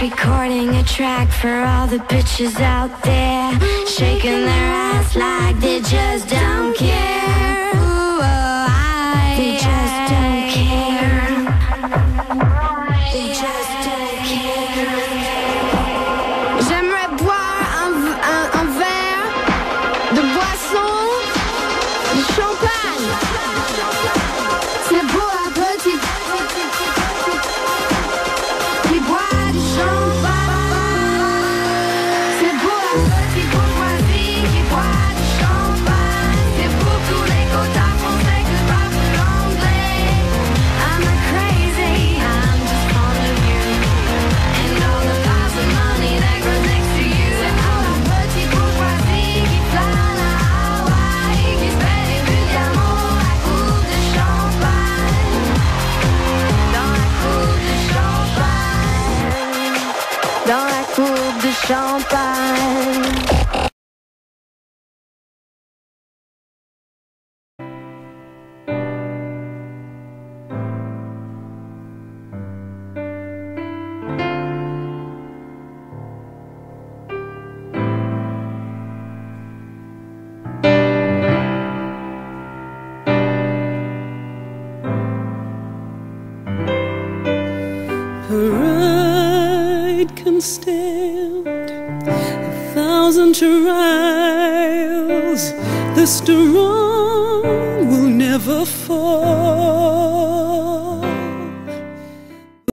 just recording a track for all the bitches out there, shaking their ass like they just don't care. Ooh, oh, I, they just don't care. They just don't care. J'aimerais boire un, un- un verre de boisson, de champagne. Dans la coupe de champagne. Pride can stand a thousand trials. The strong will never fall.